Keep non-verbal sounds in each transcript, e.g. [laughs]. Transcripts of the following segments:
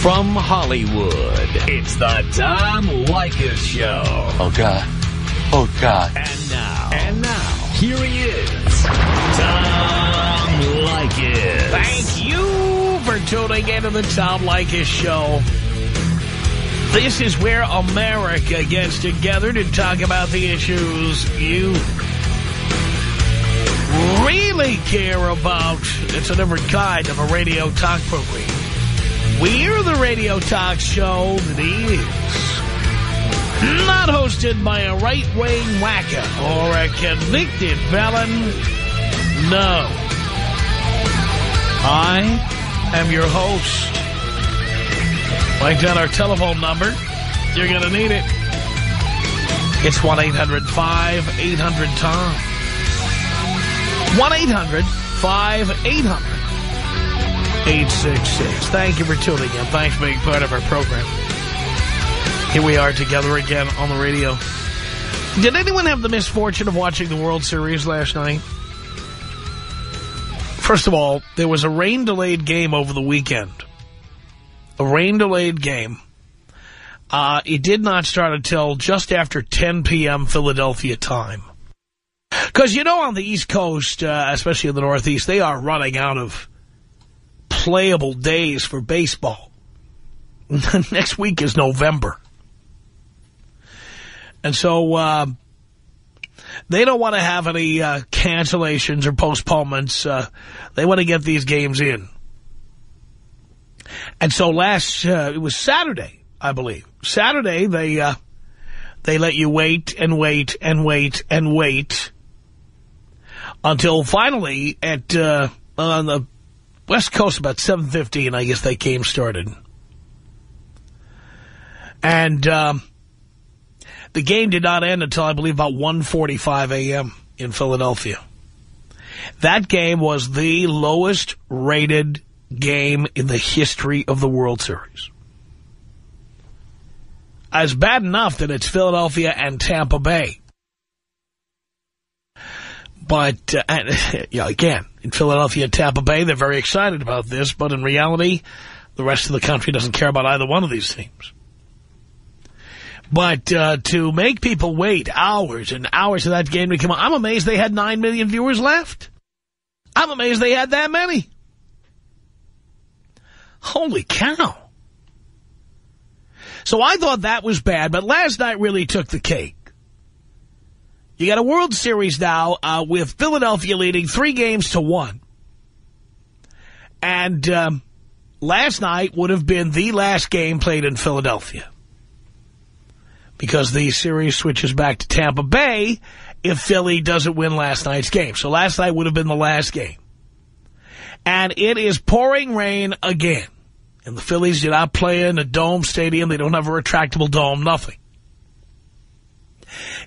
From Hollywood, it's the Tom Leykis Show. Oh, God. Oh, God. And now. And now. Here he is. Tom Leykis. Thank you for tuning in to the Tom Leykis Show. This is where America gets together to talk about the issues you really care about. It's a different kind of a radio talk program. We're the radio talk show that is not hosted by a right-wing whacker or a convicted felon. No. I am your host. Write down our telephone number. You're going to need it. It's 1-800-5800-TOM. 1-800-5800-866. Thank you for tuning in. Thanks for being part of our program. Here we are together again on the radio. Did anyone have the misfortune of watching the World Series last night? First of all, there was a rain-delayed game over the weekend. A rain-delayed game. Uh, it did not start until just after 10 p.m. Philadelphia time. Because, you know, on the East Coast, uh, especially in the Northeast, they are running out of playable days for baseball. [laughs] Next week is November. And so uh, they don't want to have any uh, cancellations or postponements. Uh, they want to get these games in. And so last, uh, it was Saturday, I believe. Saturday, they uh, they let you wait and wait and wait and wait until finally at uh, on the West Coast about 7.15, I guess they came started. And um, the game did not end until, I believe, about 1.45 a.m. in Philadelphia. That game was the lowest rated game in the history of the World Series. It's bad enough that it's Philadelphia and Tampa Bay. But, uh, and, [laughs] you know, again, in Philadelphia and Tampa Bay, they're very excited about this. But in reality, the rest of the country doesn't care about either one of these teams. But uh, to make people wait hours and hours for that game to come on, I'm amazed they had 9 million viewers left. I'm amazed they had that many. Holy cow. So I thought that was bad, but last night really took the cake. You got a World Series now uh, with Philadelphia leading three games to one. And um, last night would have been the last game played in Philadelphia. Because the series switches back to Tampa Bay if Philly doesn't win last night's game. So last night would have been the last game. And it is pouring rain again. And the Phillies do not play in a dome stadium. They don't have a retractable dome, nothing.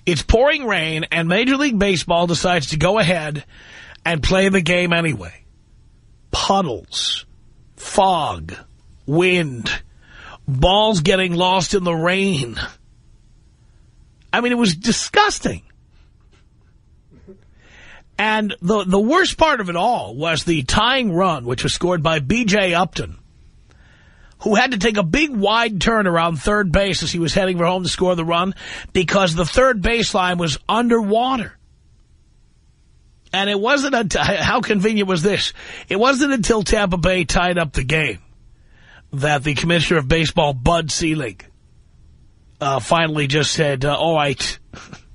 It's pouring rain, and Major League Baseball decides to go ahead and play the game anyway. Puddles, fog, wind, balls getting lost in the rain. I mean, it was disgusting. And the the worst part of it all was the tying run, which was scored by B.J. Upton, who had to take a big wide turn around third base as he was heading for home to score the run because the third baseline was underwater. And it wasn't, until, how convenient was this? It wasn't until Tampa Bay tied up the game that the commissioner of baseball, Bud Selig, uh, finally just said, uh, all right,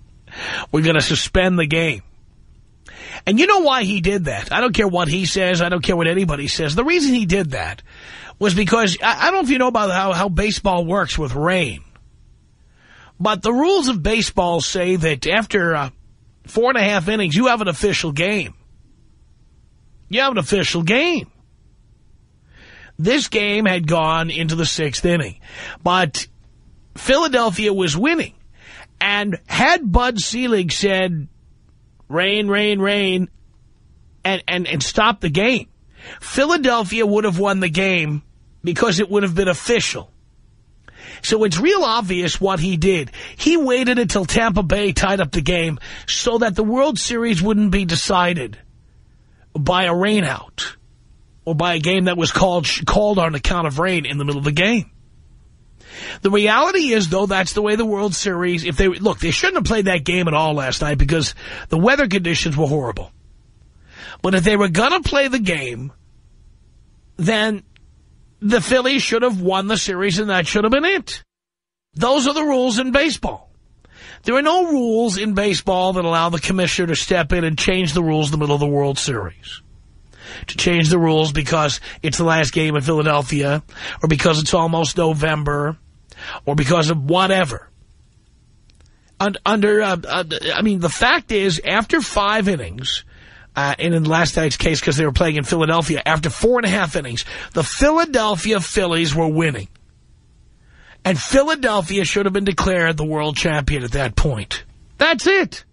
[laughs] we're going to suspend the game. And you know why he did that? I don't care what he says. I don't care what anybody says. The reason he did that was because, I, I don't know if you know about how, how baseball works with rain. But the rules of baseball say that after uh, four and a half innings, you have an official game. You have an official game. This game had gone into the sixth inning. But Philadelphia was winning. And had Bud Selig said, rain, rain, rain, and, and, and stop the game, Philadelphia would have won the game because it would have been official. So it's real obvious what he did. He waited until Tampa Bay tied up the game so that the World Series wouldn't be decided by a rainout or by a game that was called called on account of rain in the middle of the game. The reality is, though, that's the way the World Series, if they, look, they shouldn't have played that game at all last night because the weather conditions were horrible. But if they were going to play the game, then the Phillies should have won the series and that should have been it. Those are the rules in baseball. There are no rules in baseball that allow the commissioner to step in and change the rules in the middle of the World Series. To change the rules because it's the last game in Philadelphia, or because it's almost November, or because of whatever. Under, uh, uh, I mean, the fact is, after five innings, uh, and in last night's case, because they were playing in Philadelphia, after four and a half innings, the Philadelphia Phillies were winning. And Philadelphia should have been declared the world champion at that point. That's it.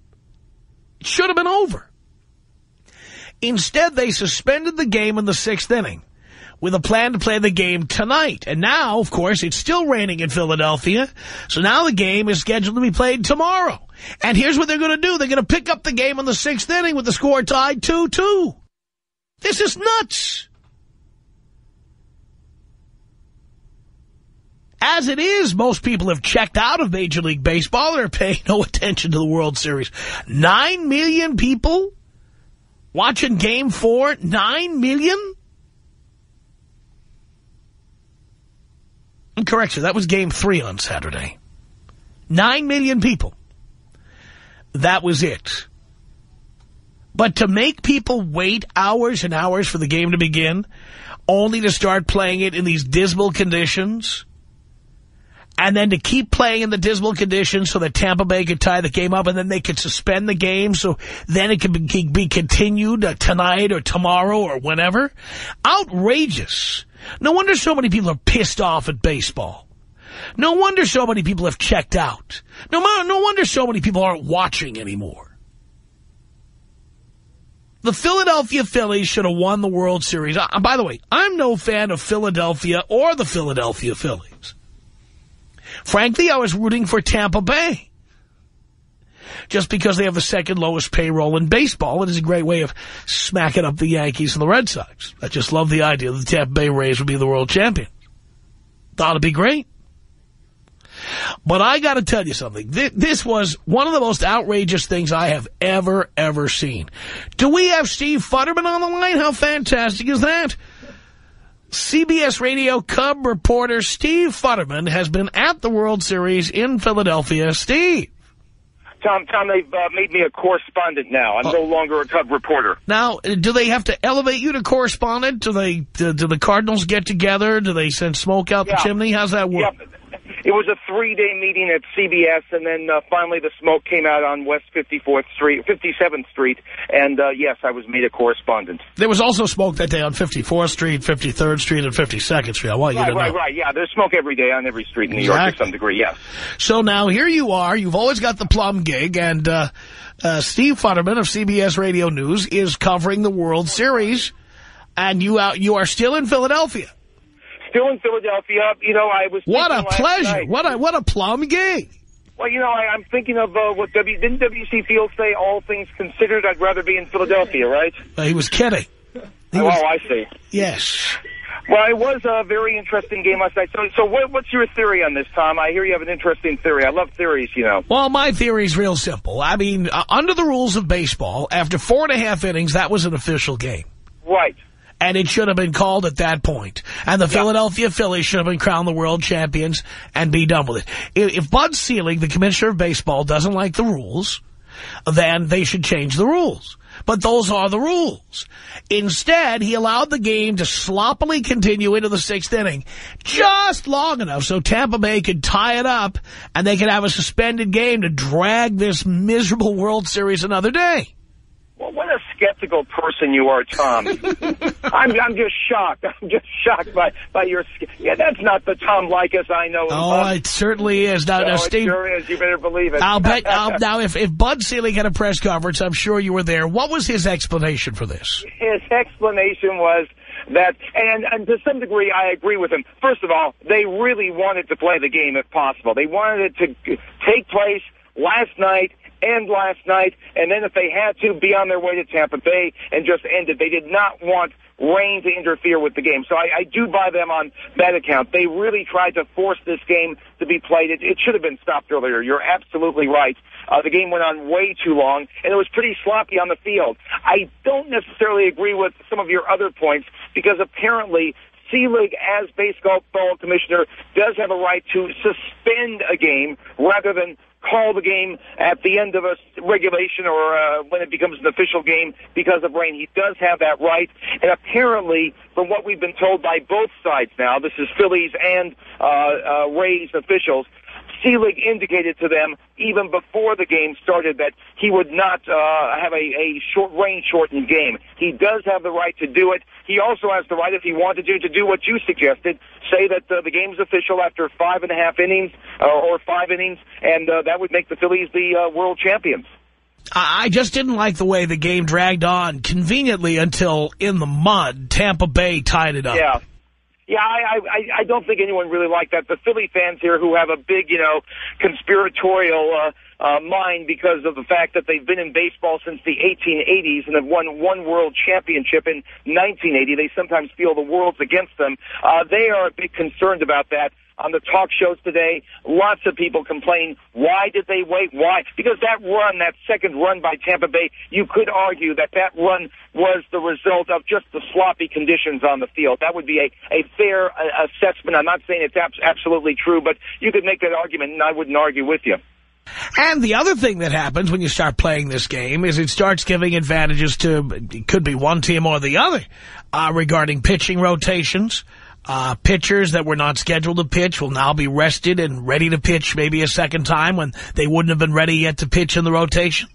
It should have been over. Instead, they suspended the game in the sixth inning with a plan to play the game tonight. And now, of course, it's still raining in Philadelphia. So now the game is scheduled to be played tomorrow. And here's what they're going to do. They're going to pick up the game in the sixth inning with the score tied 2-2. This is nuts. As it is, most people have checked out of Major League Baseball. They're paying no [laughs] attention to the World Series. Nine million people watching Game 4? Nine million? Correction, that was Game 3 on Saturday. Nine million people. That was it. But to make people wait hours and hours for the game to begin, only to start playing it in these dismal conditions and then to keep playing in the dismal conditions so that Tampa Bay could tie the game up and then they could suspend the game so then it could be, be continued uh, tonight or tomorrow or whenever. Outrageous. No wonder so many people are pissed off at baseball. No wonder so many people have checked out. No, no wonder so many people aren't watching anymore. The Philadelphia Phillies should have won the World Series. Uh, by the way, I'm no fan of Philadelphia or the Philadelphia Phillies. Frankly, I was rooting for Tampa Bay. Just because they have the second lowest payroll in baseball, it is a great way of smacking up the Yankees and the Red Sox. I just love the idea that the Tampa Bay Rays would be the world champions. Thought it'd be great. But I got to tell you something. This was one of the most outrageous things I have ever, ever seen. Do we have Steve Futterman on the line? How fantastic is that? CBS Radio Cub reporter Steve Futterman has been at the World Series in Philadelphia. Steve. Tom, Tom, they've uh, made me a correspondent now. I'm oh. no longer a Cub reporter. Now, do they have to elevate you to correspondent? Do they? Do, do the Cardinals get together? Do they send smoke out yeah. the chimney? How's that work? Yeah. It was a three-day meeting at CBS, and then uh, finally the smoke came out on West 54th Street, 57th Street, and uh, yes, I was made a correspondent. There was also smoke that day on 54th Street, 53rd Street, and 52nd Street. I want you right, to know. Right, right, yeah. There's smoke every day on every street in New exactly. York to some degree, yes. So now here you are. You've always got the plum gig, and uh, uh, Steve Futterman of CBS Radio News is covering the World Series, and you, out, you are still in Philadelphia still in Philadelphia. You know, I was. What a pleasure! Night, what a what a plum gig. Well, you know, I, am thinking of uh, what W. Didn't W.C. Fields say? All things considered, I'd rather be in Philadelphia, right? Uh, he was kidding. He oh, was, I see. Yes. Well, it was a very interesting game last night. So, so what, what's your theory on this, Tom? I hear you have an interesting theory. I love theories, you know. Well, my theory is real simple. I mean, uh, under the rules of baseball, after four and a half innings, that was an official game. Right and it should have been called at that point. And the yeah. Philadelphia Phillies should have been crowned the world champions and be done with it. If Bud Selig, the commissioner of baseball, doesn't like the rules, then they should change the rules. But those are the rules. Instead, he allowed the game to sloppily continue into the sixth inning just long enough so Tampa Bay could tie it up and they could have a suspended game to drag this miserable World Series another day. Well, what a skeptical person you are, Tom. [laughs] I'm, I'm just shocked. [laughs] I'm just shocked by, by your... Yeah, that's not the Tom Leykis I know. Oh, it certainly is. Now, no, now Steve, sure is. You better believe it. I'll bet... I'll, [laughs] now, if, if Bud Selig had a press conference, I'm sure you were there. What was his explanation for this? His explanation was that, and, and to some degree, I agree with him. First of all, they really wanted to play the game if possible. They wanted it to take place last night end last night, and then if they had to, be on their way to Tampa Bay and just end it. They did not want rain to interfere with the game. So I, I do buy them on that account. They really tried to force this game to be played. It, it should have been stopped earlier. You're absolutely right. Uh, the game went on way too long, and it was pretty sloppy on the field. I don't necessarily agree with some of your other points because apparently Selig, as baseball commissioner, does have a right to suspend a game rather than call the game at the end of a regulation or uh, when it becomes an official game because of rain. He does have that right. And apparently, from what we've been told by both sides now, this is Phillies and uh, uh, Rays officials, Selig indicated to them even before the game started that he would not uh, have a, a short range shortened game. He does have the right to do it. He also has the right, if he wanted to, to do what you suggested, say that uh, the game's official after five and a half innings uh, or five innings, and uh, that would make the Phillies the uh, world champions. I just didn't like the way the game dragged on conveniently until in the mud, Tampa Bay tied it up. Yeah. Yeah, I, I, I don't think anyone really liked that. The Philly fans here who have a big, you know, conspiratorial uh, uh, mind because of the fact that they've been in baseball since the 1880s and have won one world championship in 1980. They sometimes feel the world's against them. Uh, they are a bit concerned about that on the talk shows today. Lots of people complain, why did they wait? Why? Because that run, that second run by Tampa Bay, you could argue that that run was the result of just the sloppy conditions on the field. That would be a, a fair uh, assessment. I'm not saying it's abs absolutely true, but you could make that argument, and I wouldn't argue with you. And the other thing that happens when you start playing this game is it starts giving advantages to, could be one team or the other, uh, regarding pitching rotations, uh, pitchers that were not scheduled to pitch will now be rested and ready to pitch maybe a second time when they wouldn't have been ready yet to pitch in the rotation?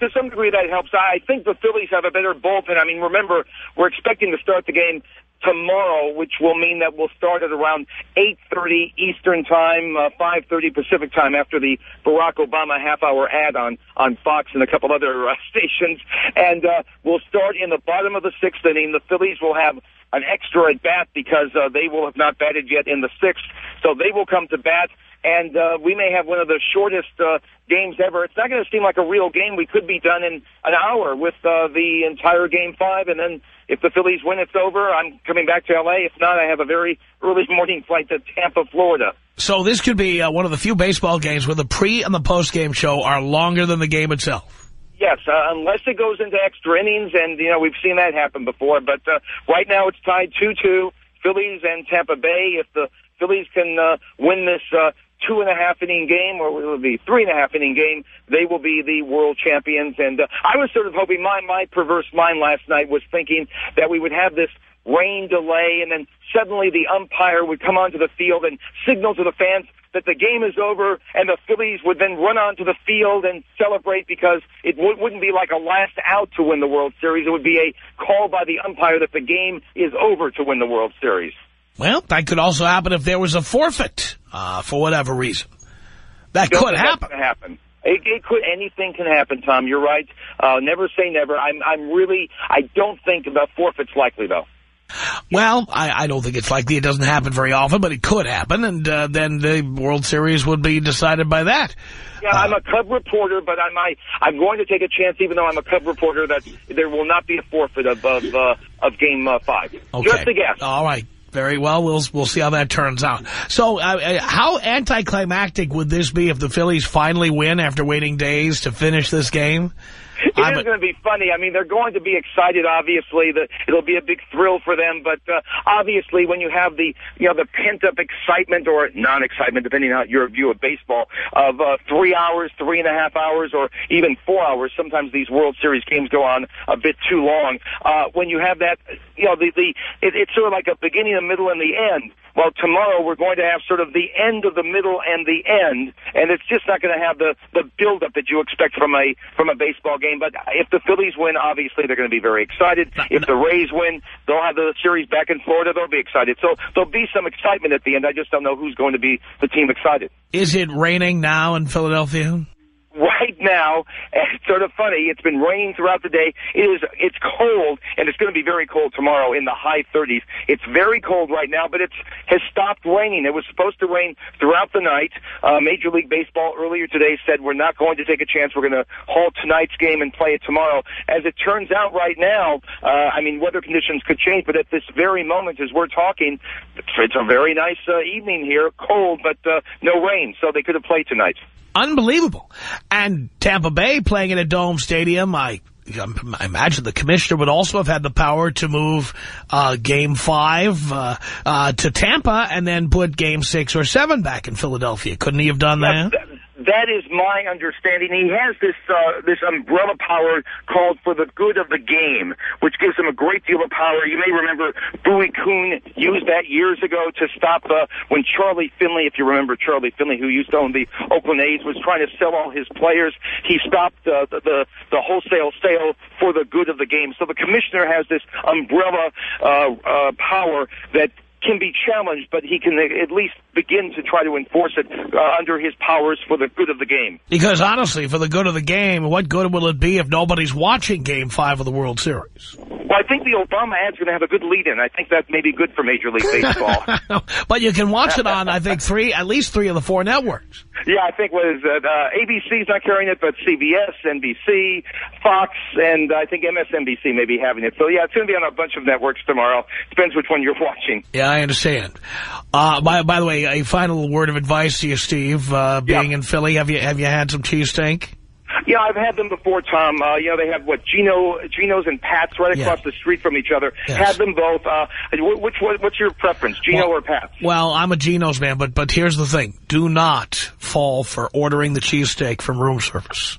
To some degree, that helps. I think the Phillies have a better bullpen. I mean, remember, we're expecting to start the game tomorrow, which will mean that we'll start at around 8.30 Eastern Time, uh, 5.30 Pacific Time after the Barack Obama half-hour ad on, on Fox and a couple other uh, [laughs] stations. And uh, we'll start in the bottom of the sixth inning. The Phillies will have an extra at bat because uh, they will have not batted yet in the sixth. So they will come to bat, and uh, we may have one of the shortest uh, games ever. It's not going to seem like a real game. We could be done in an hour with uh, the entire game five, and then if the Phillies win, it's over. I'm coming back to L.A. If not, I have a very early [laughs] morning flight to Tampa, Florida. So this could be uh, one of the few baseball games where the pre- and the post-game show are longer than the game itself. Yes, uh, unless it goes into extra innings, and, you know, we've seen that happen before. But uh, right now it's tied 2-2, Phillies and Tampa Bay. If the Phillies can uh, win this uh, two and a half inning game, or it will be three and a half inning game, they will be the world champions. And uh, I was sort of hoping, my, my perverse mind last night was thinking that we would have this rain delay, and then suddenly the umpire would come onto the field and signal to the fans, that the game is over and the Phillies would then run onto the field and celebrate because it wouldn't be like a last out to win the World Series. It would be a call by the umpire that the game is over to win the World Series. Well, that could also happen if there was a forfeit uh, for whatever reason. That could happen. happen. It, it, could. Anything can happen, Tom. You're right. Uh, never say never. I'm. I'm really. I don't think about forfeits likely though. Well, I, I, don't think it's likely. It doesn't happen very often, but it could happen, and uh, then the World Series would be decided by that. Yeah, I'm a Cub reporter, but I'm I, I'm going to take a chance, even though I'm a Cub reporter, that there will not be a forfeit of of, uh, of Game uh, Five. Okay. Just a guess. All right. Very well. We'll we'll see how that turns out. So, uh, uh how anticlimactic would this be if the Phillies finally win after waiting days to finish this game? It is going to be funny. I mean, they're going to be excited, obviously. The, it'll be a big thrill for them. But uh, obviously, when you have the, you know, the pent-up excitement or non-excitement, depending on your view of baseball, of uh, three hours, three and a half hours, or even four hours, sometimes these World Series games go on a bit too long. Uh, when you have that, you know, the, the it, it's sort of like a beginning, a middle, and the end. Well, tomorrow we're going to have sort of the end of the middle and the end, and it's just not going to have the the build-up that you expect from a from a baseball game. But if the Phillies win, obviously they're going to be very excited. If the Rays win, they'll have the series back in Florida. They'll be excited. So there'll be some excitement at the end. I just don't know who's going to be the team excited. Is it raining now in Philadelphia? right now, it's sort of funny, it's been raining throughout the day. It is, it's cold, and it's going to be very cold tomorrow in the high 30s. It's very cold right now, but it has stopped raining. It was supposed to rain throughout the night. Uh, Major League Baseball earlier today said we're not going to take a chance. We're going to halt tonight's game and play it tomorrow. As it turns out right now, uh, I mean, weather conditions could change, but at this very moment, as we're talking, it's a very nice uh, evening here, cold, but uh, no rain, so they could have played tonight. Unbelievable. And Tampa Bay playing in a dome stadium, I, I imagine the commissioner would also have had the power to move uh, Game 5 uh, uh, to Tampa and then put Game 6 or 7 back in Philadelphia. Couldn't he have done that? That is my understanding. He has this uh, this umbrella power called for the good of the game, which gives him a great deal of power. You may remember Bowie Kuhn used that years ago to stop uh, when Charlie Finley, if you remember Charlie Finley, who used to own the Oakland A's, was trying to sell all his players. He stopped uh, the, the the wholesale sale for the good of the game. So the commissioner has this umbrella uh, uh, power that can be challenged, but he can at least begin to try to enforce it uh, under his powers for the good of the game. Because honestly, for the good of the game, what good will it be if nobody's watching Game 5 of the World Series? Well, I think the Obama ad's going to have a good lead-in. I think that may be good for Major League Baseball. [laughs] but you can watch it on, I think, three, at least three of the four networks. Yeah, I think was uh, uh, ABC's not carrying it, but CBS, NBC, Fox, and I think MSNBC may be having it. So yeah, it's going to be on a bunch of networks tomorrow. Depends which one you're [laughs] watching. Yeah, I understand. Uh, by by the way, a final word of advice to you, Steve. Uh, being yeah. in Philly, have you have you had some cheesesteak? Yeah, I've had them before, Tom. Uh, you know, they have what Geno, Geno's and Pat's right Yeah. across the street from each other. Yes. Had them both. Uh, wh- which what, what's your preference, Geno Well- or Pat's? Well, I'm a Geno's man, but but here's the thing: do not fall for ordering the cheesesteak from room service.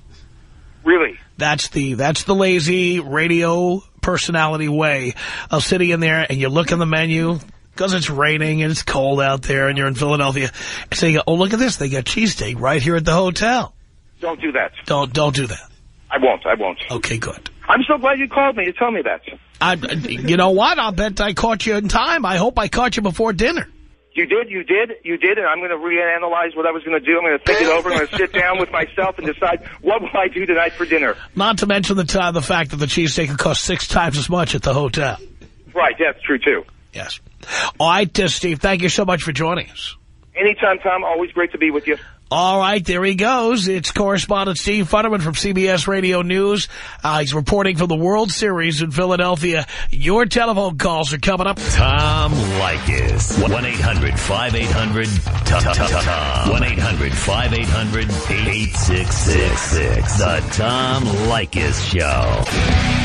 Really? That's the that's the lazy radio personality way of sitting in there and you look in the menu because it's raining and it's cold out there and you're in Philadelphia and saying, "Oh, look at this! They got cheesesteak right here at the hotel." Don't do that. Don't don't do that. I won't. I won't. Okay, good. I'm so glad you called me to tell me that. I, you know what? I'll bet I caught you in time. I hope I caught you before dinner. You did, you did, you did, and I'm going to reanalyze what I was going to do. I'm going to think it over. I'm going to sit down with myself and decide what will I do tonight for dinner. Not to mention the uh, the fact that the cheesesteak could cost six times as much at the hotel. Right, yeah, that's true, too. Yes. All right, uh, Steve, thank you so much for joining us. Anytime, Tom. Always great to be with you. All right, there he goes. It's correspondent Steve Futterman from CBS Radio News. Uh, he's reporting from the World Series in Philadelphia. Your telephone calls are coming up. Tom Leykis. 1-800-5800-TOM. 1-800-5800-8666. The Tom Leykis Show.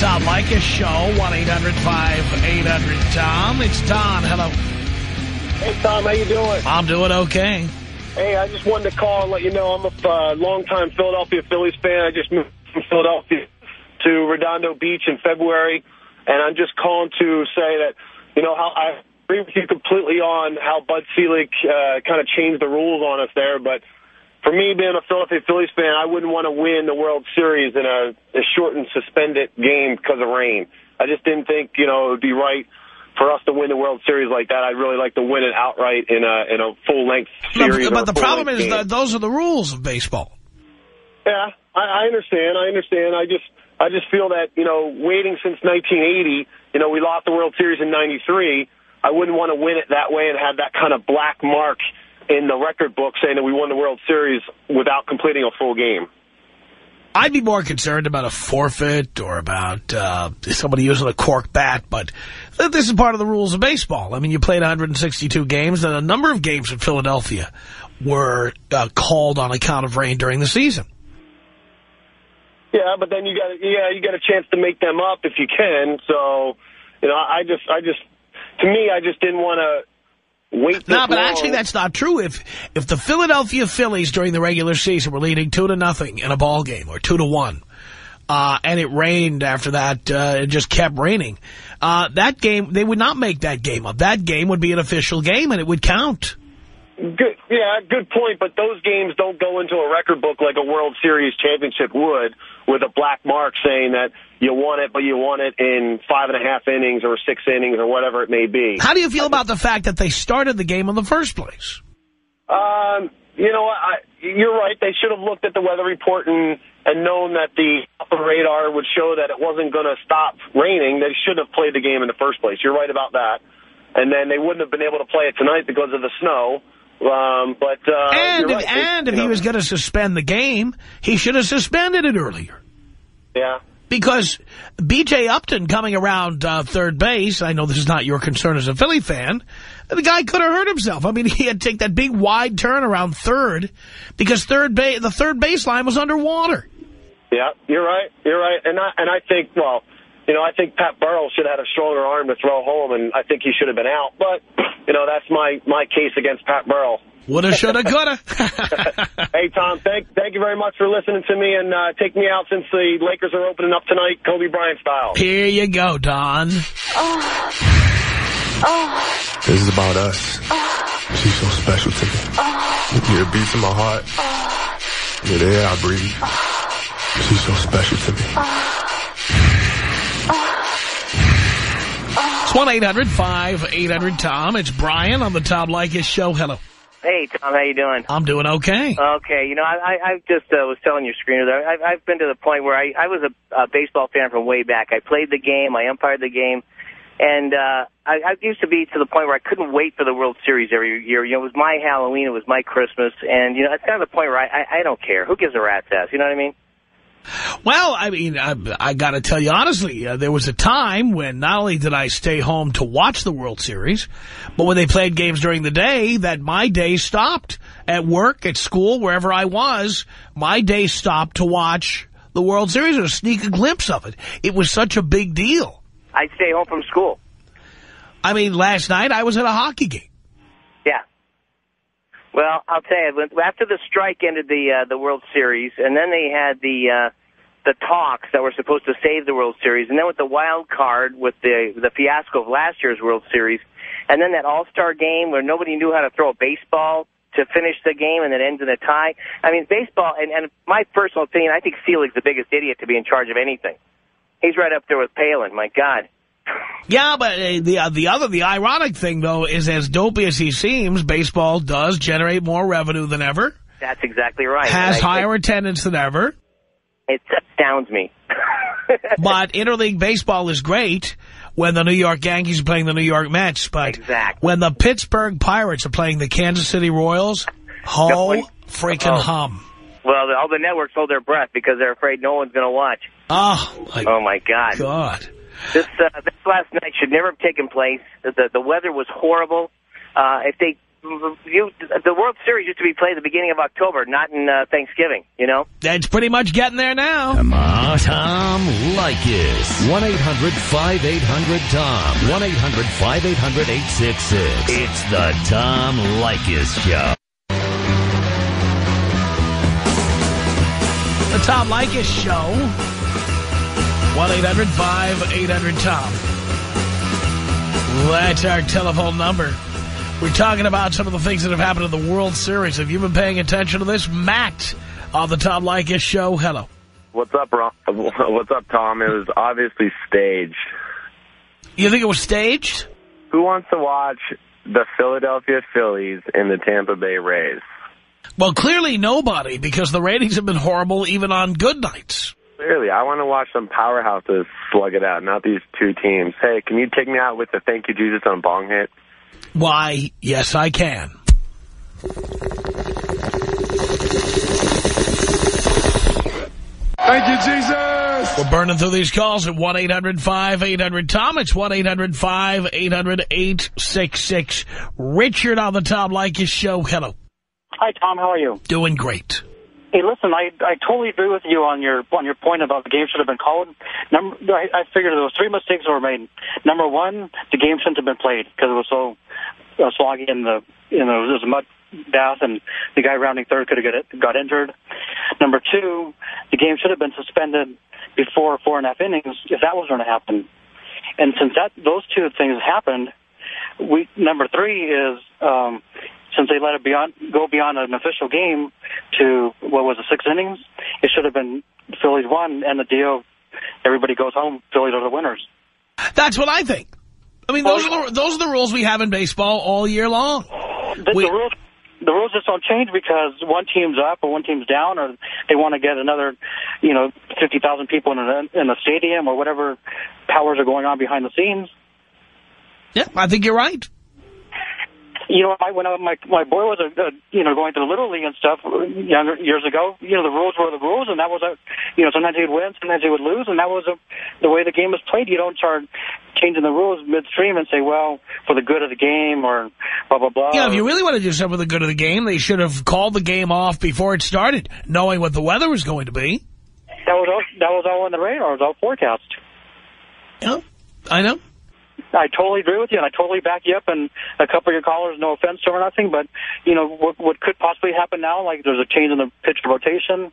Tom Leykis Show, 1-800-5800-TOM. It's Don. Hello. Hey, Tom, how you doing? I'm doing okay. Hey, I just wanted to call and let you know I'm a uh, longtime Philadelphia Phillies fan. I just moved from Philadelphia to Redondo Beach in February, and I'm just calling to say that, you know, how I agree with you completely on how Bud Selig uh, kind of changed the rules on us there, but for me, being a Philadelphia Phillies fan, I wouldn't want to win the World Series in a, a shortened, suspended game because of rain. I just didn't think, you know, it would be right for us to win the World Series like that. I'd really like to win it outright in a in a full length series. But, but the problem is that those are the rules of baseball. Yeah, I, I understand. I understand. I just I just feel that you know waiting since 1980, you know we lost the World Series in '93. I wouldn't want to win it that way and have that kind of black mark in the record book saying that we won the World Series without completing a full game. I'd be more concerned about a forfeit or about uh, somebody using a cork bat, but this is part of the rules of baseball. I mean, you played 162 games, and a number of games in Philadelphia were uh, called on account of rain during the season. Yeah, but then you got yeah you got a chance to make them up if you can. So you know I just I just to me I just didn't want to wait. No, but long. actually that's not true. If if the Philadelphia Phillies during the regular season were leading two to nothing in a ball game or two to one, uh, and it rained after that, uh, it just kept raining, uh, that game, they would not make that game up. That game would be an official game and it would count. good, yeah, good point. But those games don't go into a record book like a World Series championship would, with a black mark saying that you won it, but you won it in five and a half innings or six innings or whatever it may be. How do you feel about the fact that they started the game in the first place? Um, you know, I, you're right. They should have looked at the weather report and, and known that the Doppler radar would show that it wasn't going to stop raining. They should have played the game in the first place. You're right about that. And then they wouldn't have been able to play it tonight because of the snow. Um, but uh, and if, right. and if he know, was going to suspend the game, he should have suspended it earlier. yeah. Because B.J. Upton coming around uh, third base, I know this is not your concern as a Philly fan, the guy could have hurt himself. I mean, [laughs] he had to take that big wide turn around third because third ba the third baseline was underwater. Yeah, you're right. You're right. And I, and I think, well, you know, I think Pat Burrell should have had a stronger arm to throw home, and I think he should have been out. But, you know, that's my, my case against Pat Burrell. Woulda, shoulda, coulda. [laughs] [laughs] Hey, Tom, thank thank you very much for listening to me, and uh, take me out since the Lakers are opening up tonight, Kobe Bryant style. Here you go, Don. This is about us. She's so special to me. You're a beat in my heart. You're the air I breathe. She's so special to me. It's 1-800-5800-TOM. It's Brian on the Tom Leykis show. Hello. Hey, Tom, how you doing? I'm doing okay. Okay, you know, I, I, I just uh, was telling your screener there. I've, I've been to the point where I, I was a, a baseball fan from way back. I played the game, I umpired the game, and uh, I, I used to be to the point where I couldn't wait for the World Series every year. You know, it was my Halloween, it was my Christmas, and you know, it's kind of the point where I, I, I don't care. Who gives a rat's ass? You know what I mean? Well, I mean, I, I got to tell you honestly, uh, there was a time when not only did I stay home to watch the World Series, but when they played games during the day, that my day stopped. At work, at school, wherever I was, my day stopped to watch the World Series or sneak a glimpse of it. It was such a big deal. I'd stay home from school. I mean, last night I was at a hockey game. Well, I'll tell you, after the strike ended the uh, the World Series, and then they had the uh, the talks that were supposed to save the World Series, and then with the wild card with the the fiasco of last year's World Series, and then that All Star game where nobody knew how to throw a baseball to finish the game, and it ends in a tie. I mean, baseball, and, and my personal opinion, I think Selig's the biggest idiot to be in charge of anything. He's right up there with Palin. My God. Yeah, but uh, the uh, the other the ironic thing though is as dopey as he seems, baseball does generate more revenue than ever, That's exactly right. has I- higher attendance than ever. It astounds me. [laughs] But interleague baseball is great when the New York Yankees are playing the New York Mets. But Exactly. when the Pittsburgh Pirates are playing the Kansas City Royals, ho when- freaking Oh. hum. Well, the, all the networks hold their breath because they're afraid no one's going to watch. Oh, my Oh my God! God. This uh, this last night should never have taken place. The the, the weather was horrible. Uh, if they you the World Series used to be played at the beginning of October, not in uh, Thanksgiving. You know. That's pretty much getting there now. Come on, Tom Leykis. 1-800-5800-TOM. 1-800-5800-866. It's the Tom Leykis Show. The Tom Leykis Show. 1-800-5800-TOM. That's our telephone number. We're talking about some of the things that have happened in the World Series. Have you been paying attention to this? Matt on the Tom Leykis Show. Hello. What's up, Ron? [laughs] What's up, Tom? It was obviously staged. You think it was staged? Who wants to watch the Philadelphia Phillies and the Tampa Bay Rays? Well, clearly nobody, because the ratings have been horrible even on good nights. Clearly, I want to watch some powerhouses slug it out, not these two teams. Hey, can you take me out with the Thank You Jesus on Bong hit? Why, yes, I can. Thank you, Jesus. We're burning through these calls at 1-800-5800-TOM. It's 1-800-5800-866. Richard on the Tom Leykis Show. Hello. Hi, Tom. How are you? Doing great. Hey, listen, I I totally agree with you on your on your point about the game should have been called. Number, I, I figured was three mistakes were made. Number one, the game shouldn't have been played because it was so uh, sloggy in the you know there was a mud bath and the guy rounding third could have got it, got injured. Number two, the game should have been suspended before four and a half innings if that was going to happen. And since that those two things happened, we number three is um, since they let it beyond go beyond an official game to what was it, six innings, it should have been Phillies won and the deal. Everybody goes home. Phillies are the winners. That's what I think. I mean, those are the, those are the rules we have in baseball all year long. The, We- the rules the rules just don't change because one team's up or one team's down, or they want to get another, you know, fifty thousand people in a in a stadium or whatever powers are going on behind the scenes. Yeah, I think you're right. You know, I, when I, my my boy was a, a you know going to the little league and stuff uh, younger years ago. You know, the rules were the rules, and that was a you know sometimes he would win, sometimes he would lose, and that was a, the way the game was played. You don't start changing the rules midstream and say, well, for the good of the game or blah blah blah. Yeah, if you really want to do something for the good of the game, they should have called the game off before it started, knowing what the weather was going to be. that was all, that was all on the radar. It was all forecast. Yeah, I know. I totally agree with you, and I totally back you up. And a couple of your callers, no offense to or nothing, but you know what, what could possibly happen now? Like there's a change in the pitch rotation.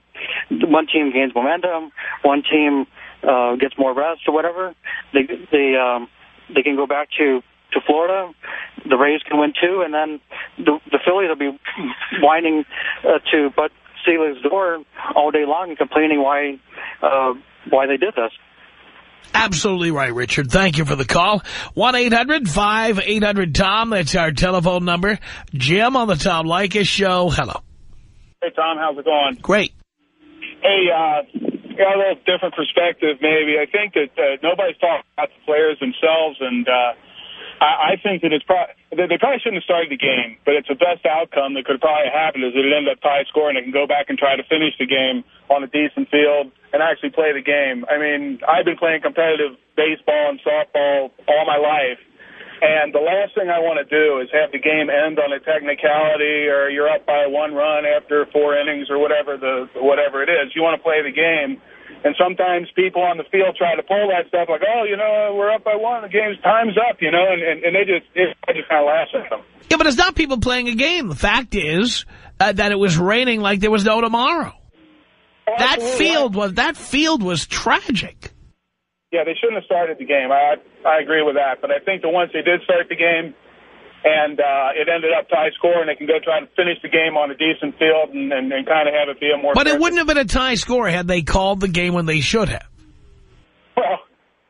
One team gains momentum. One team uh, gets more rest or whatever. They they um, they can go back to to Florida. The Rays can win two, and then the the Phillies will be whining uh, to Bud Selig's door all day long and complaining why uh, why they did this. Absolutely right, Richard. Thank you for the call. 1-800-5800-TOM. That's our telephone number. Jim on the Tom Leykis Show. Hello. Hey, Tom, how's it going? Great. Hey, uh, got a little different perspective, maybe. I think that uh, nobody's talking about the players themselves, and uh, I, I think that it's probably they probably shouldn't have started the game, but it's the best outcome that could probably happen is that it ended up tie score, and they can go back and try to finish the game on a decent field and actually play the game. I mean, I've been playing competitive baseball and softball all my life. And the last thing I want to do is have the game end on a technicality or you're up by one run after four innings or whatever the whatever it is. You want to play the game. And sometimes people on the field try to pull that stuff like, oh, you know, we're up by one, the game's time's up, you know, and, and, and they just, it, I just kind of laugh at them. Yeah, but it's not people playing a game. The fact is uh, that it was raining like there was no tomorrow. That field was that field was tragic. Yeah, they shouldn't have started the game. I I agree with that. But I think that once they did start the game and uh, it ended up tie score and they can go try to finish the game on a decent field and, and, and kind of have it be a more... But it wouldn't have been a tie score had they called the game when they should have. Well,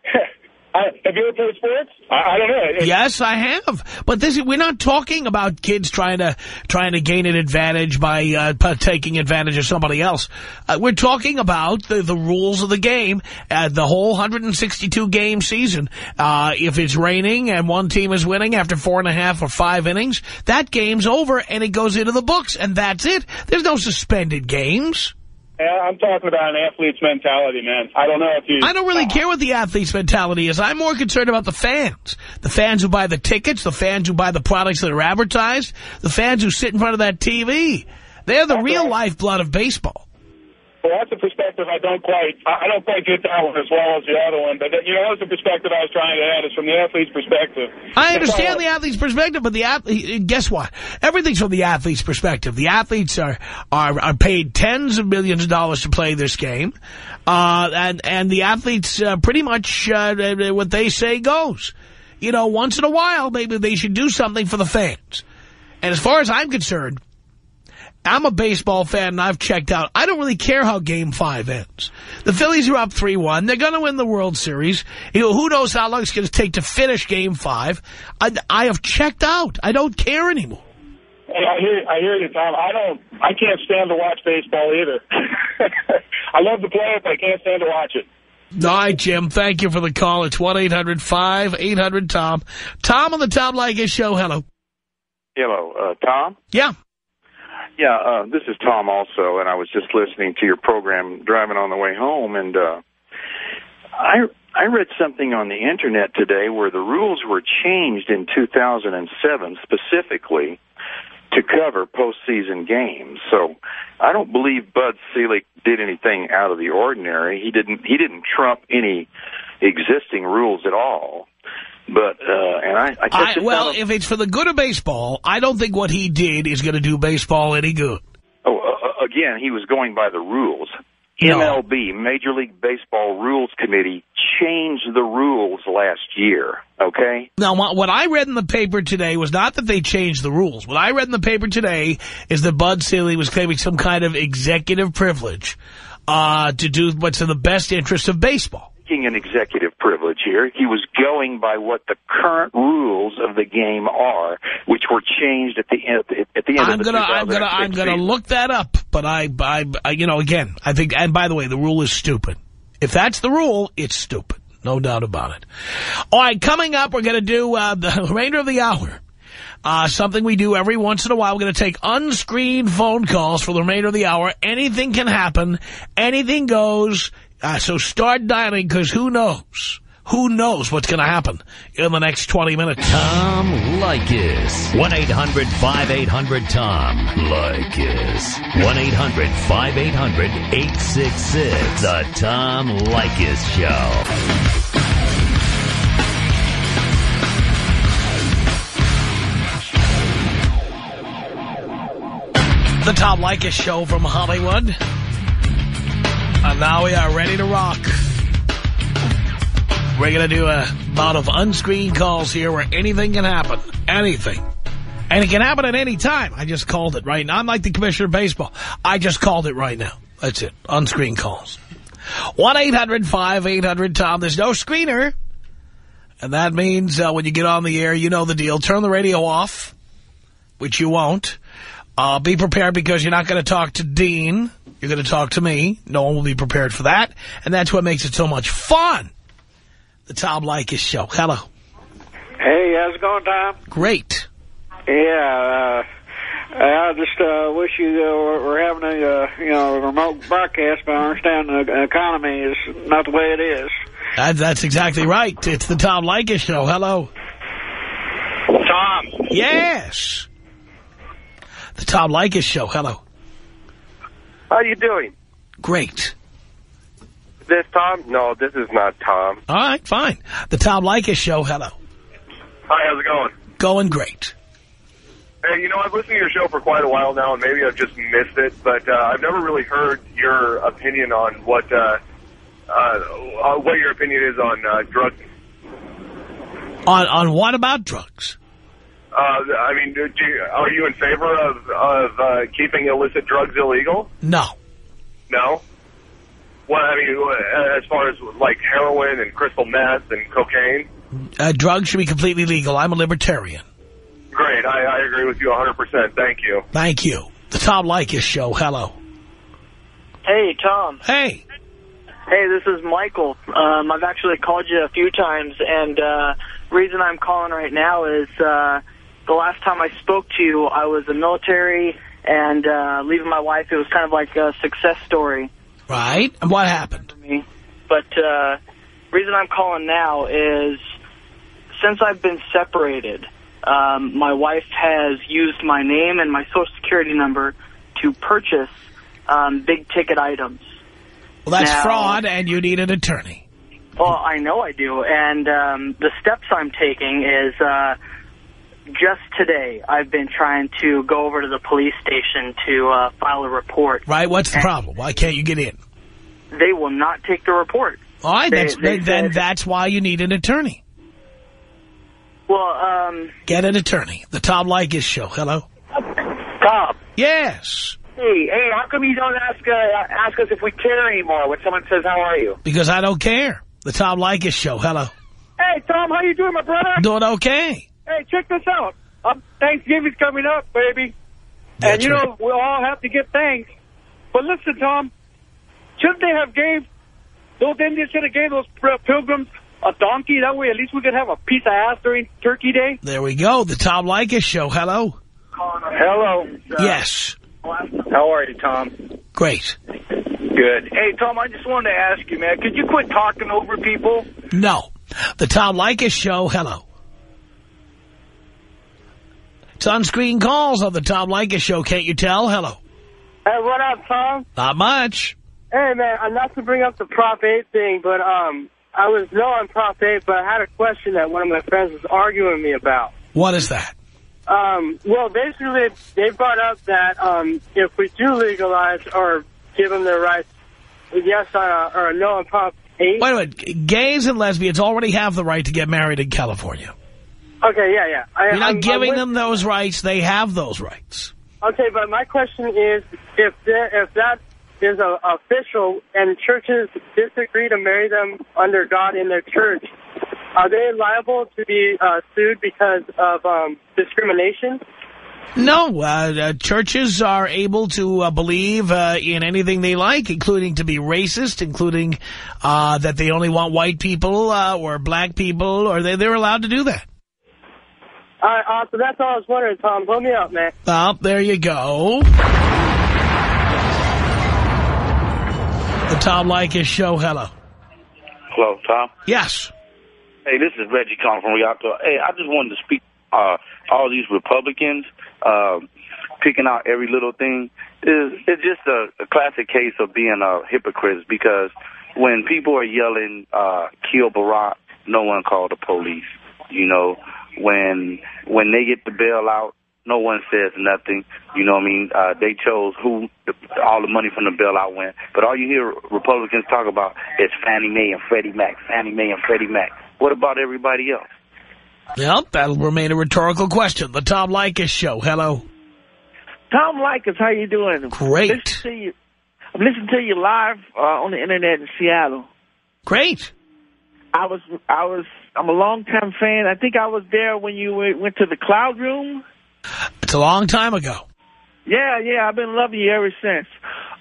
[laughs] I, have you ever played sports? I, I don't know. Yes, I have. But this we're not talking about kids trying to trying to gain an advantage by uh, taking advantage of somebody else. Uh, we're talking about the, the rules of the game, uh, the whole 162 game season. Uh, if it's raining and one team is winning after four and a half or five innings, that game's over and it goes into the books, and that's it. There's no suspended games. Yeah, I'm talking about an athlete's mentality, man. I don't know if you... I don't really care what the athlete's mentality is. I'm more concerned about the fans. The fans who buy the tickets, the fans who buy the products that are advertised, the fans who sit in front of that TV. They're the real lifeblood of baseball. Well, that's a perspective I don't quite, I don't quite get that one as well as the other one. But, you know, that's the perspective I was trying to add is from the athlete's perspective. I understand the athlete's perspective, but the athlete, guess what? Everything's from the athlete's perspective. The athletes are, are, are paid tens of millions of dollars to play this game. Uh, and, and the athletes, uh, pretty much, uh, what they say goes. You know, once in a while, maybe they should do something for the fans. And as far as I'm concerned, I'm a baseball fan and I've checked out. I don't really care how game five ends. The Phillies are up 3-1. They're going to win the World Series. You know, who knows how long it's going to take to finish game five. I, I have checked out. I don't care anymore. Hey, I hear, I hear you, Tom. I don't, I can't stand to watch baseball either. [laughs] I love to play it, but I can't stand to watch it. All right, Jim. Thank you for the call. It's 1-800-5800-TOM. Tom on the Tom Leykis Show. Hello. Hello, uh, Tom? Yeah. Yeah, uh, this is Tom also, and I was just listening to your program driving on the way home, and uh, I I read something on the Internet today where the rules were changed in 2007 specifically to cover postseason games. So I don't believe Bud Selig did anything out of the ordinary. He didn't he didn't trump any existing rules at all. But uh, and I, I, I, well, if it's for the good of baseball, I don't think what he did is going to do baseball any good. Oh, uh, again, he was going by the rules. No. MLB, Major League Baseball Rules Committee, changed the rules last year, okay? Now, what what I read in the paper today was not that they changed the rules. What I read in the paper today is that Bud Selig was claiming some kind of executive privilege uh, to do what's in the best interest of baseball. Taking an executive privilege here, he was going by what the current rules of the game are, which were changed at the end. At the end I'm of the gonna, I'm gonna, I'm gonna look that up. But I, I, I, you know, again, I think. And by the way, the rule is stupid. If that's the rule, it's stupid. No doubt about it. All right, coming up, we're going to do uh, the [laughs] remainder of the hour. Uh, something we do every once in a while. We're going to take unscreened phone calls for the remainder of the hour. Anything can happen. Anything goes. Uh, so start dialing because who knows? Who knows what's going to happen in the next 20 minutes? Tom Leykis. 1-800-5800-TOM. Leykis. 1-800-5800-866. The Tom Leykis Show. The Tom Leykis Show from Hollywood. And now we are ready to rock. We're going to do a bout of unscreened calls here where anything can happen. Anything. And it can happen at any time. I just called it right now. I'm like the commissioner of baseball. I just called it right now. That's it. Unscreened calls. 1-800-5800-TOM. There's no screener. And that means uh, when you get on the air, you know the deal. Turn the radio off, which you won't. Uh, be prepared because you're not going to talk to Dean. You're going to talk to me. No one will be prepared for that. And that's what makes it so much fun. The Tom Leykis Show. Hello. Hey, how's it going, Tom? Great. Yeah, uh, I just uh, wish you uh, were were having a uh, you know remote broadcast, but I understand the economy is not the way it is. That, that's exactly right. It's the Tom Leykis Show. Hello. Tom. Yes. The Tom Leykis Show. Hello. How are you doing? Great. This Tom? No, this is not Tom. All right, fine. The Tom Leykis Show. Hello. Hi, how's it going? Going great. Hey, you know, I've listened to your show for quite a while now, and maybe I've just missed it, but uh, I've never really heard your opinion on what uh, uh, uh, what your opinion is on uh, drugs. On on what about drugs? Uh, I mean, do you, are you in favor of of uh, keeping illicit drugs illegal? No. No. Well, I mean, uh, as far as like heroin and crystal meth and cocaine. Uh, drugs should be completely legal. I'm a libertarian. Great, I, I agree with you 100%. Thank you. Thank you. The Tom Leykis Show. Hello. Hey, Tom. Hey. Hey, this is Michael. Um, I've actually called you a few times, and uh, reason I'm calling right now is uh, the last time I spoke to you, I was in the military, and uh, leaving my wife, it was kind of like a success story. Right. And what happened? me. But uh, reason I'm calling now is since I've been separated, um, my wife has used my name and my social security number to purchase um, big ticket items. Well, that's Now- fraud, and you need an attorney. Well, I know I do, and um, the steps I'm taking is uh, just today I've been trying to go over to the police station to uh, file a report. Right? What's the problem? Why can't you get in? They will not take the report. All right. They- That's, they then said- that's why you need an attorney. Well, um, Get an attorney. The Tom Leykis Show. Hello. Tom. Yes. Hey, hey, how come you don't ask uh, ask us if we care anymore when someone says, how are you? Because I don't care. The Tom Leykis Show. Hello. Hey, Tom, how you doing, my brother? Doing okay. Hey, check this out. Um, Thanksgiving's coming up, baby. and, you right. know, we all have to give thanks. But listen, Tom, shouldn't they have gave, those Indians should have gave those uh, pilgrims a donkey? That way at least we could have a piece of ass during Turkey Day. There we go. The Tom Leykis Show. Hello. Hello. Yes. How are you, Tom? Great. Good. Hey, Tom, I just wanted to ask you, man, could you quit talking over people? No. The Tom Leykis Show. Hello. It's on-screen calls on the Tom Leykis Show. Can't you tell? Hello. Hey, what up, Tom? Not much. Hey, man, uh, not to bring up the Prop 8 thing, but um, I was low on Prop 8, but I had a question that one of my friends was arguing me about. What is that? Um, well, basically, they brought up that um, if we do legalize or give them their rights, yes on a, or a no on Prop eight. Wait a minute. Gays and lesbians already have the right to get married in California. Okay, yeah, yeah. I, You're not I'm- I'm giving with- them those rights. They have those rights. Okay, but my question is, if there, if that is a, official and churches disagree to marry them under God in their church, are they liable to be uh, sued because of um, discrimination? No, uh, uh, churches are able to uh, believe uh, in anything they like, including to be racist, including uh, that they only want white people uh, or black people, or they, they're allowed to do that. All right, awesome. That's all I was wondering, Tom. Blow me up, man. Well, there you go. The Tom Leykis Show. Hello. Hello, Tom. Yes. Hey, this is Reggie calling from Rialto. Hey, I just wanted to speak. Uh, all these Republicans uh, picking out every little thing is it's just a, a classic case of being a hypocrite because when people are yelling uh, "kill Barack," no one called the police. You know, when when they get the bailout, no one says nothing. You know what I mean? Uh, they chose who the, all the money from the bailout went. But all you hear Republicans talk about is Fannie Mae and Freddie Mac, Fannie Mae and Freddie Mac. What about everybody else? Well, that'll remain a rhetorical question. The Tom Leykis Show. Hello. Tom Leykis, how you doing? Great. Listen to you. I'm listening to you live uh, on the internet in Seattle. Great. I was, I was, I'm a long time fan. I think I was there when you went to the Cloud Room. It's a long time ago. Yeah, yeah, I've been loving you ever since.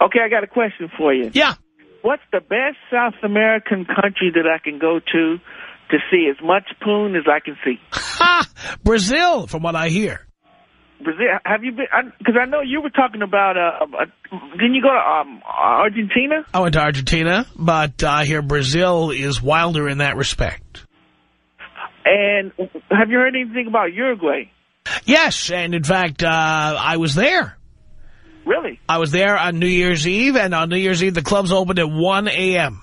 Okay, I got a question for you. Yeah. What's the best South American country that I can go to to see as much poon as I can see? Ha! Brazil, from what I hear. Brazil. Have you been? Because I, know you were talking about. Uh, uh, didn't you go to um, Argentina? I went to Argentina, but I hear Brazil is wilder in that respect. And have you heard anything about Uruguay? Yes, and in fact, uh, I was there. Really? I was there on New Year's Eve, and on New Year's Eve, the clubs opened at 1 a.m.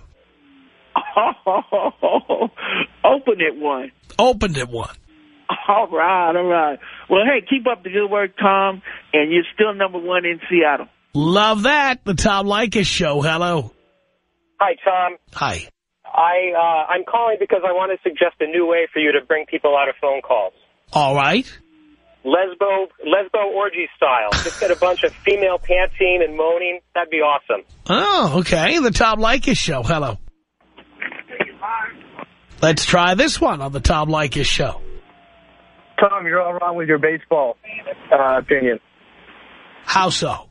Oh, [laughs] Open at one. Opened at 1. All right, all right. Well, hey, keep up the good work, Tom, and you're still number one in Seattle. Love that. The Tom Leykis Show. Hello. Hi, Tom. Hi. I, uh, I'm calling because I want to suggest a new way for you to bring people out of phone calls. All right. Lesbo, lesbo orgy style. Just get a bunch of female panting and moaning. That'd be awesome. Oh, okay. The Tom Leykis Show. Hello. Let's try this one on the Tom Leykis Show. Tom, you're all wrong with your baseball uh, opinion. How so?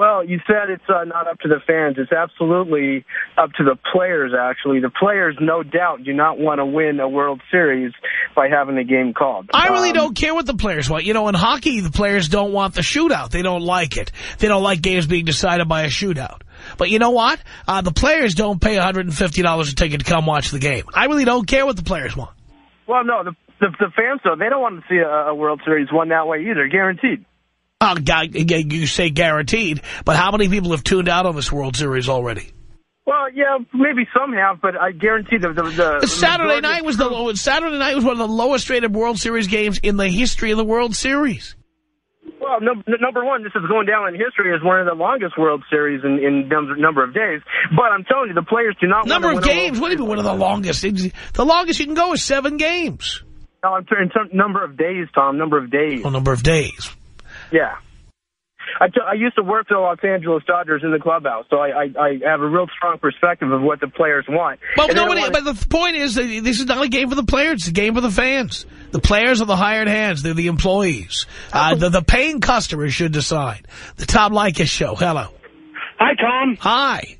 Well, you said it's uh, not up to the fans. It's absolutely up to the players, actually. The players, no doubt, do not want to win a World Series by having the game called. I really Um, don't care what the players want. You know, in hockey, the players don't want the shootout. They don't like it. They don't like games being decided by a shootout. But you know what? Uh, the players don't pay $150 a ticket to come watch the game. I really don't care what the players want. Well, no, the, the, the fans, though, they don't want to see a, a World Series won that way either, guaranteed. Oh, you say guaranteed, but how many people have tuned out on this World Series already? Well, yeah, maybe some have, but I guarantee the... the, the Saturday night was the Saturday night was one of the lowest rated World Series games in the history of the World Series. Well, no, number one, this is going down in history as one of the longest World Series in, in number, of days. But I'm telling you, the players do not Number of to win a games? What do you mean one of the longest? The longest you can go is seven games. No, I'm in terms number of days, Tom. Number of days. Oh, number of days. Yeah. I, t I used to work for the Los Angeles Dodgers in the clubhouse, so I, I, I have a real strong perspective of what the players want. But And they don't nobody. wanna- But the point is, this is not a game for the players. It's a game for the fans. The players are the hired hands. They're the employees. Uh, the, the paying customers should decide. The Tom Leykis Show. Hello. Hi, Tom. Hi.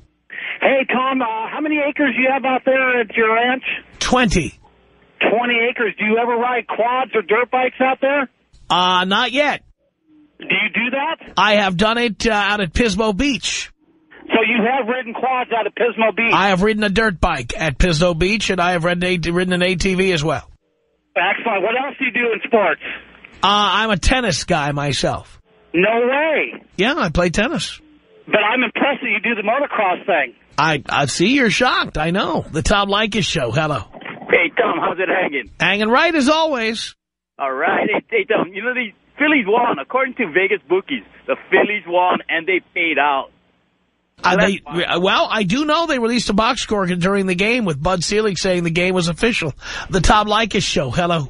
Hey, Tom, uh, how many acres do you have out there at your ranch? Twenty. 20 acres. Do you ever ride quads or dirt bikes out there? Uh, not yet. Do you do that? I have done it uh, out at Pismo Beach. So you have ridden quads out of Pismo Beach? I have ridden a dirt bike at Pismo Beach, and I have ridden, a, ridden an ATV as well. Excellent. What else do you do in sports? Uh, I'm a tennis guy myself. No way. Yeah, I play tennis. But I'm impressed that you do the motocross thing. I, I see you're shocked. I know. The Tom Leykis Show. Hello. Hey, Tom, how's it hanging? Hanging right as always. All right. Hey, [laughs] hey, Tom, you know, the Phillies won. According to Vegas bookies, the Phillies won, and they paid out. Uh, they, well, I do know they released a box score during the game with Bud Selig saying the game was official. The Tom Leykis Show. Hello.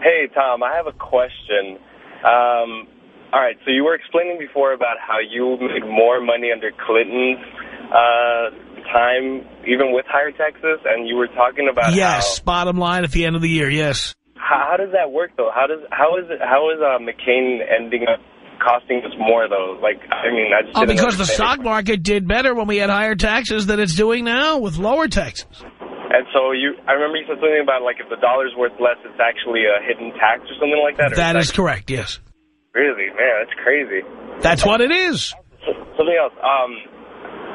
Hey, Tom, I have a question. Um, all right, so you were explaining before about how you made more money under Clinton's uh, time, even with higher taxes, and you were talking about yes, bottom line at the end of the year, yes. How, how does that work though? How does how is it how is uh, McCain ending up costing us more though? Like, I mean, I just Oh, because the stock market did better when we had higher taxes than it's doing now with lower taxes. And so you, I remember you said something about like if the dollar's worth less, it's actually a hidden tax or something like that. That it's is correct, yes. Really, man, that's crazy. That's what it is. Something else. Um,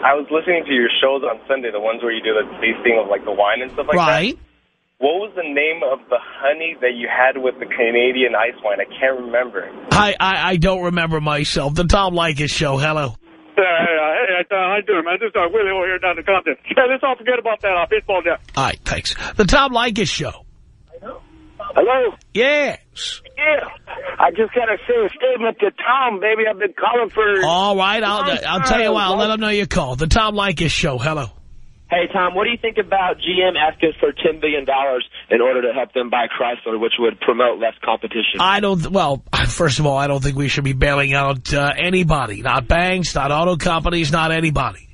I was listening to your shows on Sunday, the ones where you do the tasting of like the wine and stuff like that. Right. What was the name of the honey that you had with the Canadian ice wine? I can't remember. I, I, I don't remember myself. The Tom Leykis Show. Hello. Hey, hey, hey, how you doing, man? This is uh, Willie over here down in Compton. Hey, let's all forget about that uh, baseball now. All right, thanks. The Tom Leykis Show. Hello? Yes. Yeah. I just got to say a statement to Tom, baby. I've been calling for... All right, I'll, Long I'll tell you time, what. I'll let them know you called. The Tom Leykis Show. Hello. Hey, Tom, what do you think about GM asking for $10 billion in order to help them buy Chrysler, which would promote less competition? I don't, well, first of all, I don't think we should be bailing out uh, anybody. Not banks, not auto companies, not anybody.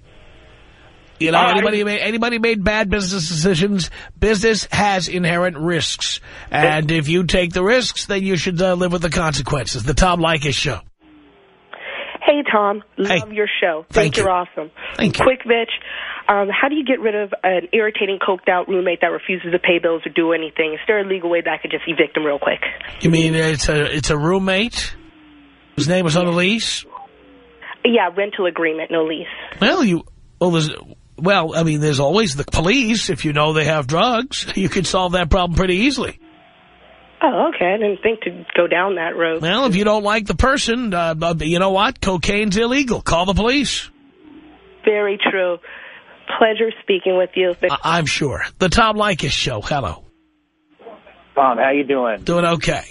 You know, All right. anybody made, anybody made bad business decisions. Business has inherent risks. And if you take the risks, then you should uh, live with the consequences. The Tom Leykis Show. Hey, Tom. Love your show. Thank Think you. you're awesome. Thank you. Quick, Mitch. Um, how do you get rid of an irritating, coked-out roommate that refuses to pay bills or do anything? Is there a legal way that I could just evict him real quick? You mean it's a, it's a roommate whose name is on the lease? Yeah, rental agreement, no lease. Well, you, well, there's, well, I mean, there's always the police. If you know they have drugs, [laughs] you can solve that problem pretty easily. Oh, okay. I didn't think to go down that road. Well, if you don't like the person, uh, uh, you know what? Cocaine's illegal. Call the police. Very true. Pleasure speaking with you. I- I'm sure. The Tom Leykis Show. Hello. Tom, how you doing? Doing okay.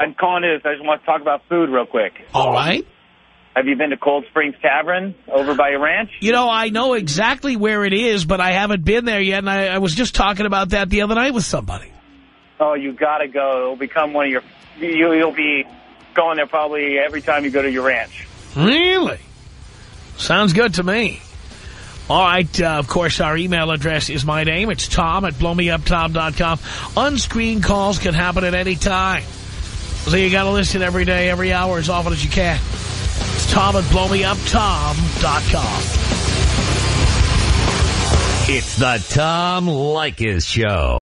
I'm calling this. I just want to talk about food real quick. All right. Have you been to Cold Springs Tavern over by your ranch? You know, I know exactly where it is, but I haven't been there yet, and I, I was just talking about that the other night with somebody. Oh, you got to go. It'll become one of your. You, you'll be going there probably every time you go to your ranch. Really? Sounds good to me. All right, uh, of course, our email address is my name. It's Tom at blowmeuptom.com. Unscreened calls can happen at any time. So you got to listen every day, every hour, as often as you can. It's Tom at blowmeuptom.com. It's the Tom Leykis Show.